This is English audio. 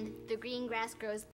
and the green grass grows